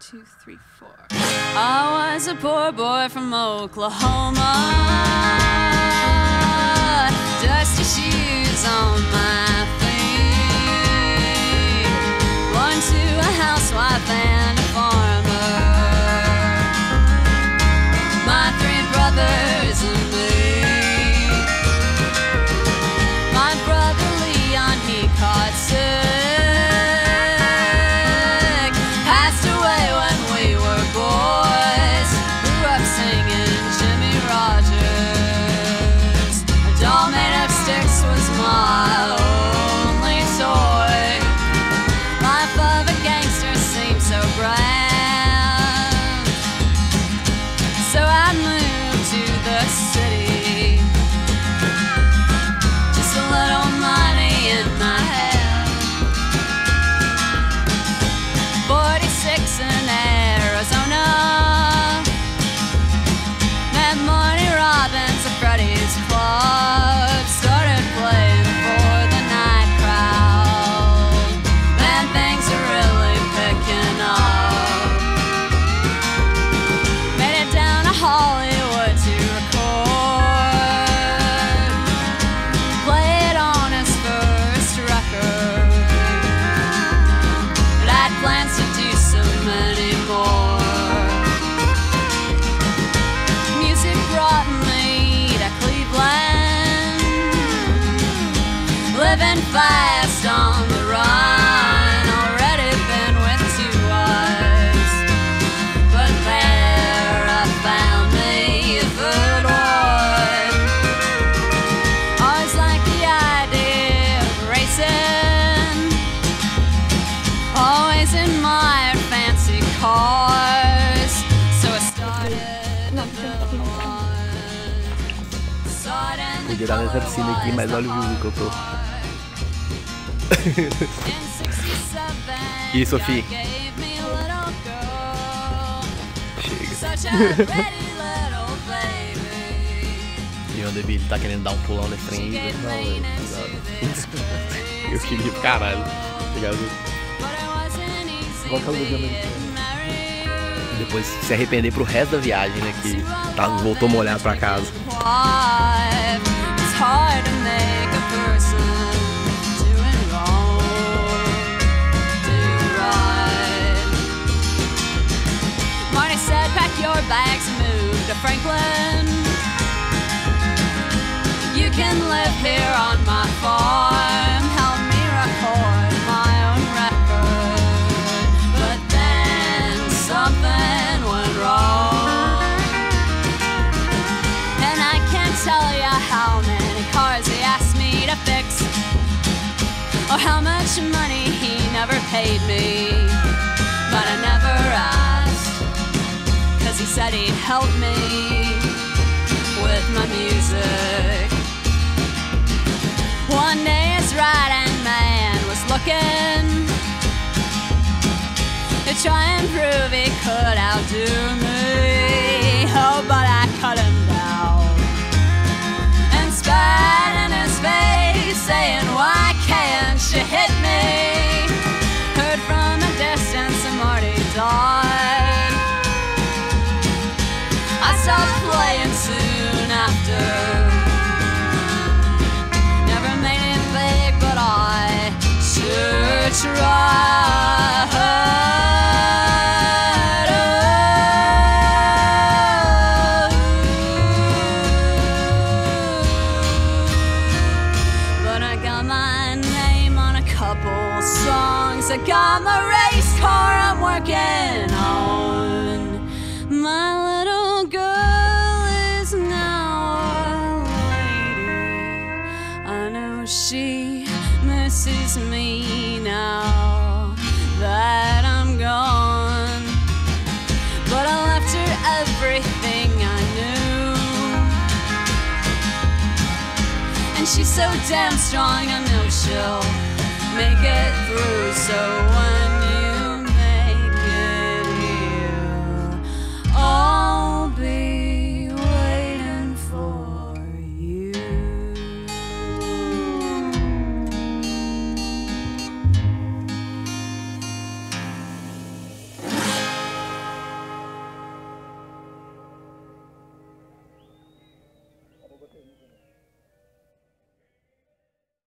two, three, four. I was a poor boy from Oklahoma. Dusty shoes podia dar nessa piscina aqui, mas olha o vivo que eu tô. e Sophie? Chega. e o Andebile tá querendo dar um pulão na trem. Não, é, velho. Eu queria, caralho. Obrigado. que é o depois se arrepender pro resto da viagem, né? Que tá, voltou molhado pra casa. Hard to make a person doing wrong do right. Marty said, pack your bags and move to Franklin. You can live here on money he never paid me. But I never asked. Cause he said he'd help me with my music. One day his right hand man was looking to try and prove he could outdo me. Songs. I got my race car I'm working on. My little girl is now a lady. I know she misses me now that I'm gone. But I left her everything I knew. And she's so damn strong, I know she'll